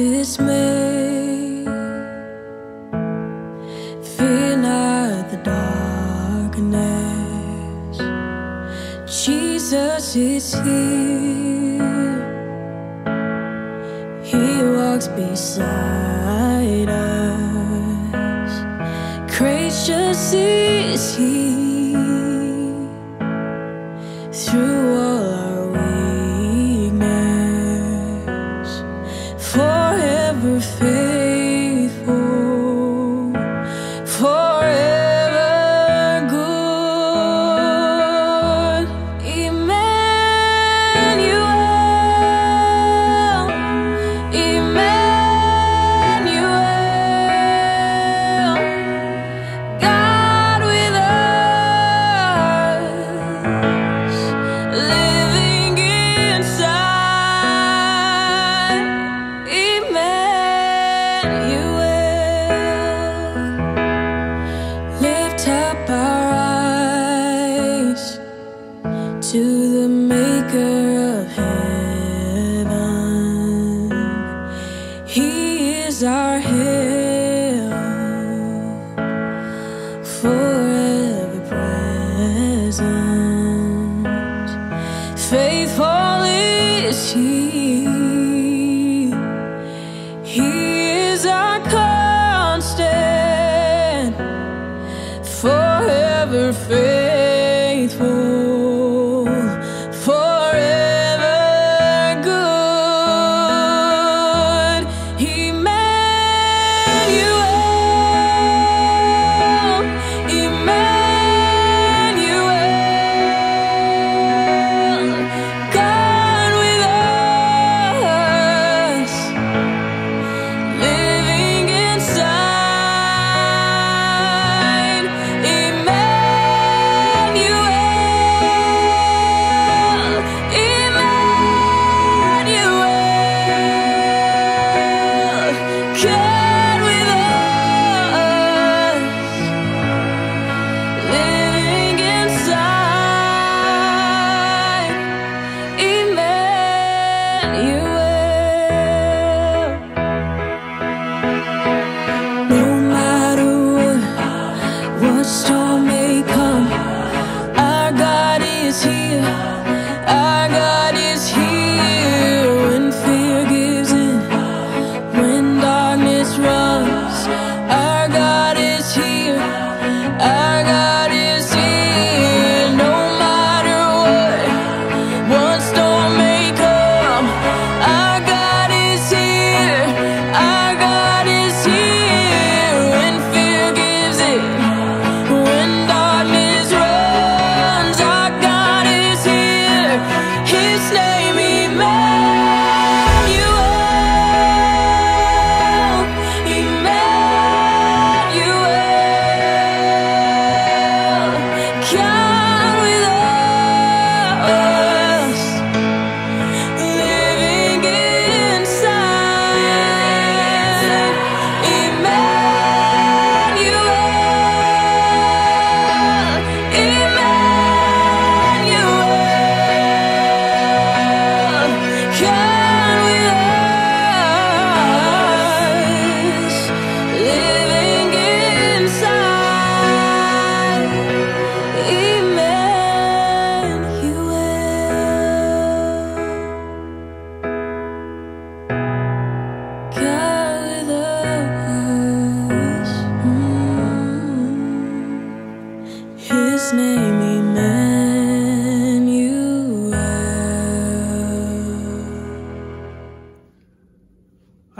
dismay. Fear not the darkness. Jesus is here. He walks beside us. Gracious is He. our hill.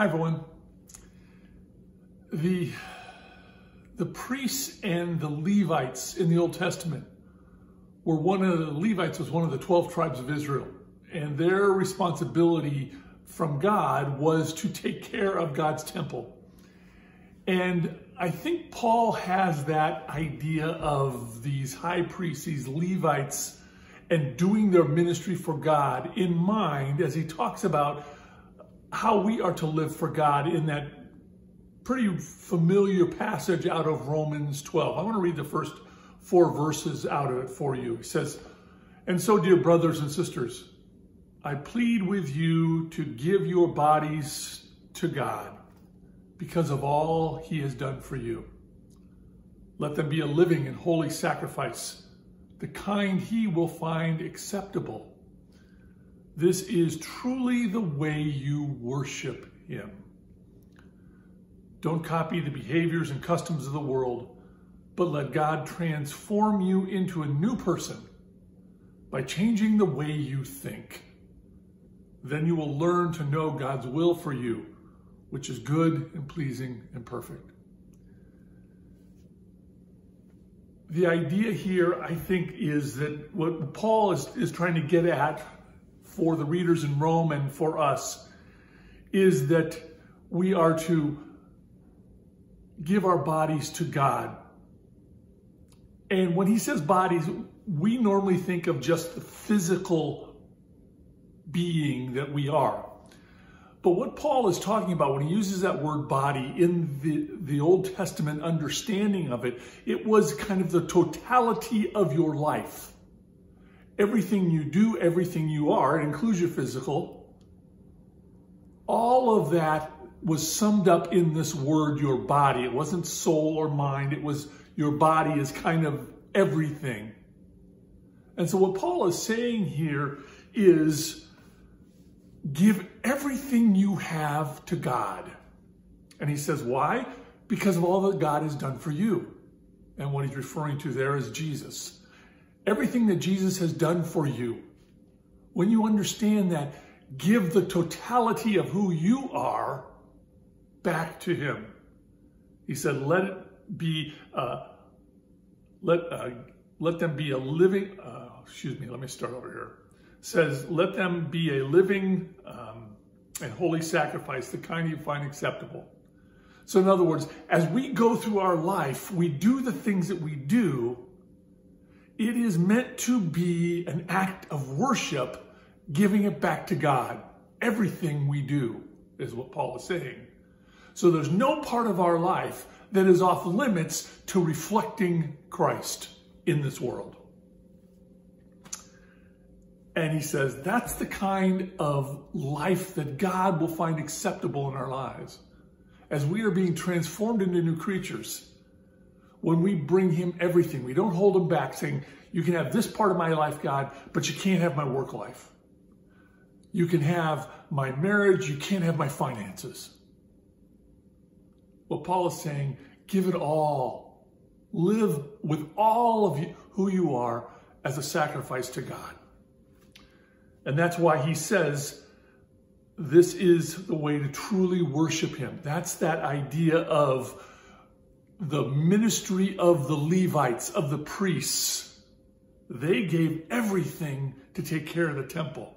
Hi everyone. The, the priests and the Levites in the Old Testament were one of the Levites was one of the 12 tribes of Israel. And their responsibility from God was to take care of God's temple. And I think Paul has that idea of these high priests, these Levites, and doing their ministry for God in mind as he talks about how we are to live for God in that pretty familiar passage out of Romans 12. I want to read the first four verses out of it for you. He says, And so, dear brothers and sisters, I plead with you to give your bodies to God because of all he has done for you. Let them be a living and holy sacrifice, the kind he will find acceptable this is truly the way you worship him. Don't copy the behaviors and customs of the world, but let God transform you into a new person by changing the way you think. Then you will learn to know God's will for you, which is good and pleasing and perfect. The idea here, I think, is that what Paul is, is trying to get at for the readers in Rome and for us is that we are to give our bodies to God. And when he says bodies, we normally think of just the physical being that we are. But what Paul is talking about when he uses that word body in the, the Old Testament understanding of it, it was kind of the totality of your life. Everything you do, everything you are, it includes your physical, all of that was summed up in this word, your body. It wasn't soul or mind. It was your body is kind of everything. And so what Paul is saying here is give everything you have to God. And he says, why? Because of all that God has done for you. And what he's referring to there is Jesus. Everything that Jesus has done for you. When you understand that, give the totality of who you are back to him. He said, let it be, uh, let, uh, let them be a living, uh, excuse me, let me start over here. says, let them be a living um, and holy sacrifice, the kind you find acceptable. So in other words, as we go through our life, we do the things that we do, it is meant to be an act of worship, giving it back to God. Everything we do is what Paul is saying. So there's no part of our life that is off limits to reflecting Christ in this world. And he says that's the kind of life that God will find acceptable in our lives. As we are being transformed into new creatures, when we bring him everything, we don't hold him back saying, you can have this part of my life, God, but you can't have my work life. You can have my marriage, you can't have my finances. What Paul is saying, give it all. Live with all of you, who you are as a sacrifice to God. And that's why he says this is the way to truly worship him. That's that idea of the ministry of the Levites, of the priests. They gave everything to take care of the temple.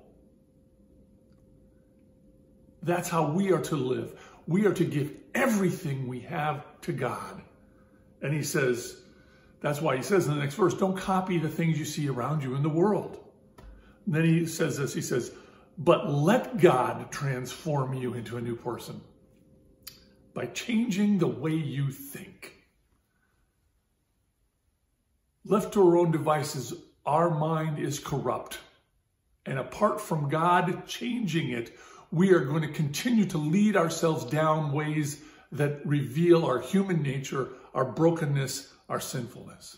That's how we are to live. We are to give everything we have to God. And he says, that's why he says in the next verse, don't copy the things you see around you in the world. And then he says this, he says, but let God transform you into a new person by changing the way you think. Left to our own devices, our mind is corrupt. And apart from God changing it, we are going to continue to lead ourselves down ways that reveal our human nature, our brokenness, our sinfulness.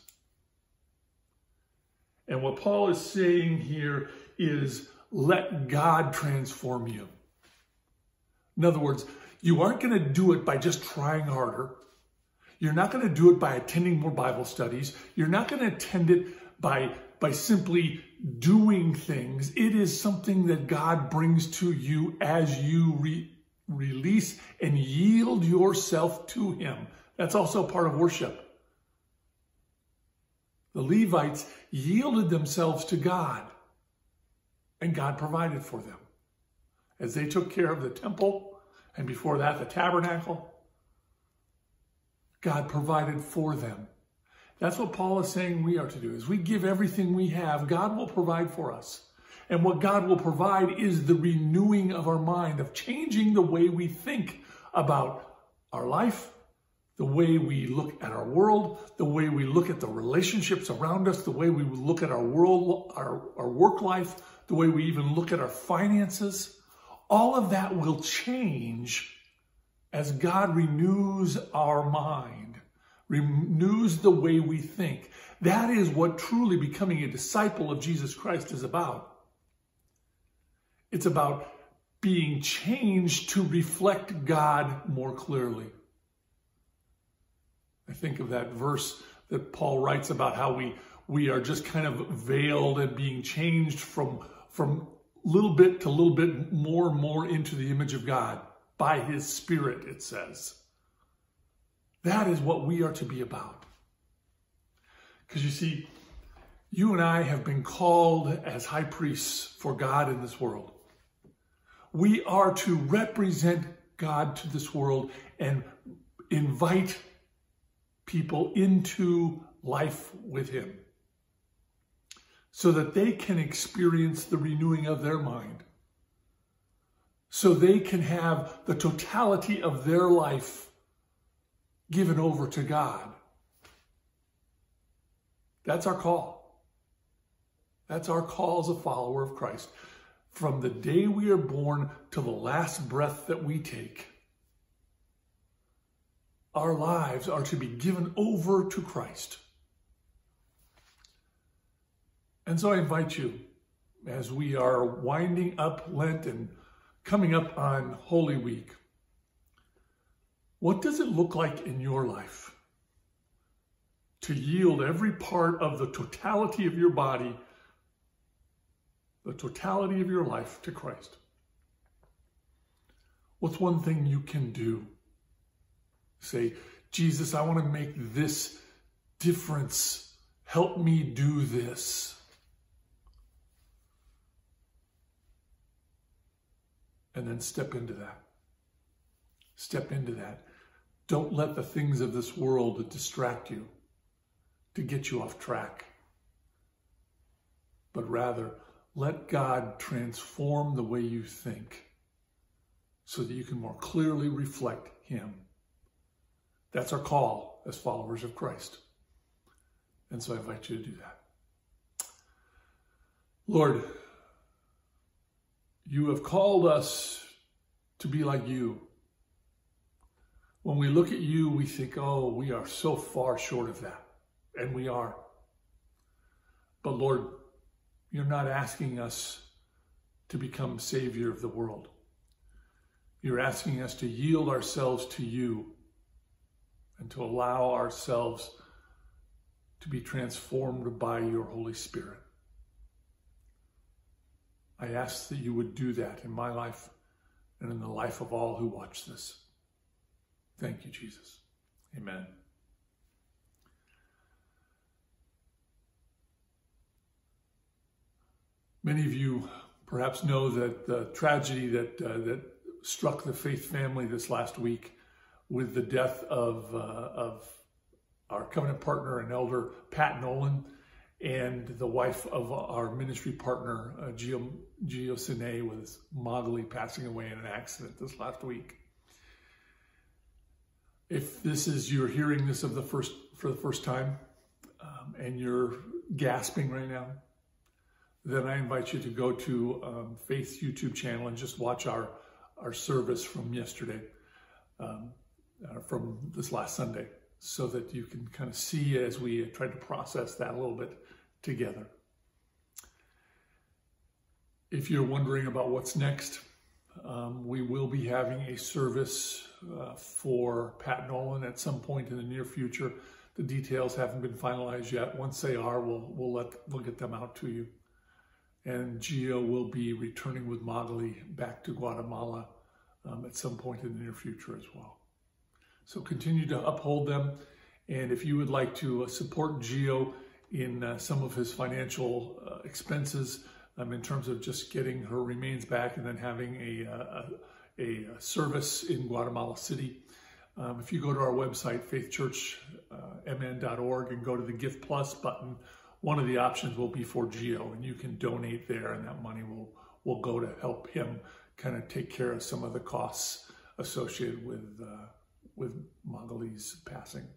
And what Paul is saying here is let God transform you. In other words, you aren't going to do it by just trying harder. You're not going to do it by attending more Bible studies. You're not going to attend it by by simply doing things. It is something that God brings to you as you re release and yield yourself to Him. That's also part of worship. The Levites yielded themselves to God, and God provided for them. As they took care of the temple, and before that, the tabernacle, God provided for them. That's what Paul is saying we are to do. As we give everything we have, God will provide for us. And what God will provide is the renewing of our mind, of changing the way we think about our life, the way we look at our world, the way we look at the relationships around us, the way we look at our world, our, our work life, the way we even look at our finances, all of that will change as God renews our mind, renews the way we think. That is what truly becoming a disciple of Jesus Christ is about. It's about being changed to reflect God more clearly. I think of that verse that Paul writes about how we we are just kind of veiled and being changed from from little bit to little bit more and more into the image of God by his spirit it says. That is what we are to be about. Because you see you and I have been called as high priests for God in this world. We are to represent God to this world and invite people into life with him so that they can experience the renewing of their mind, so they can have the totality of their life given over to God. That's our call. That's our call as a follower of Christ. From the day we are born to the last breath that we take, our lives are to be given over to Christ. And so I invite you, as we are winding up Lent and coming up on Holy Week, what does it look like in your life to yield every part of the totality of your body, the totality of your life to Christ? What's one thing you can do? Say, Jesus, I want to make this difference. Help me do this. And then step into that. Step into that. Don't let the things of this world distract you to get you off track. But rather, let God transform the way you think so that you can more clearly reflect Him. That's our call as followers of Christ. And so I invite you to do that. Lord, you have called us to be like you. When we look at you, we think, oh, we are so far short of that. And we are. But Lord, you're not asking us to become Savior of the world. You're asking us to yield ourselves to you and to allow ourselves to be transformed by your Holy Spirit. I ask that you would do that in my life and in the life of all who watch this. Thank you, Jesus. Amen. Many of you perhaps know that the tragedy that, uh, that struck the Faith family this last week with the death of, uh, of our covenant partner and elder, Pat Nolan and the wife of our ministry partner, uh, Gio, Gio Sine, was Magali passing away in an accident this last week. If this is, you're hearing this of the first, for the first time, um, and you're gasping right now, then I invite you to go to um, Faith's YouTube channel and just watch our, our service from yesterday, um, uh, from this last Sunday so that you can kind of see as we try to process that a little bit together. If you're wondering about what's next, um, we will be having a service uh, for Pat Nolan at some point in the near future. The details haven't been finalized yet. Once they are, we'll we'll let we'll get them out to you. And Gio will be returning with Magali back to Guatemala um, at some point in the near future as well. So continue to uphold them. And if you would like to uh, support Gio in uh, some of his financial uh, expenses um, in terms of just getting her remains back and then having a, uh, a, a service in Guatemala City. Um, if you go to our website, faithchurchmn.org, and go to the Gift Plus button, one of the options will be for Gio, and you can donate there, and that money will, will go to help him kind of take care of some of the costs associated with uh, with Magali's passing.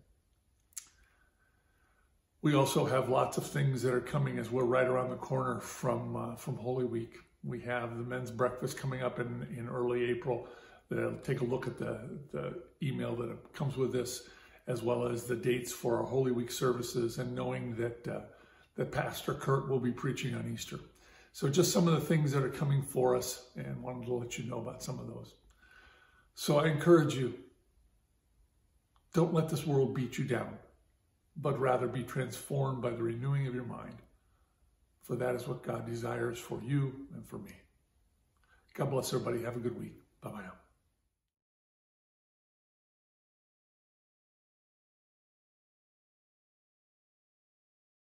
We also have lots of things that are coming as we're right around the corner from uh, from Holy Week. We have the men's breakfast coming up in, in early April. They'll take a look at the, the email that comes with this, as well as the dates for our Holy Week services, and knowing that uh, that Pastor Kurt will be preaching on Easter. So just some of the things that are coming for us, and wanted to let you know about some of those. So I encourage you, don't let this world beat you down but rather be transformed by the renewing of your mind. For that is what God desires for you and for me. God bless everybody. Have a good week. Bye bye now.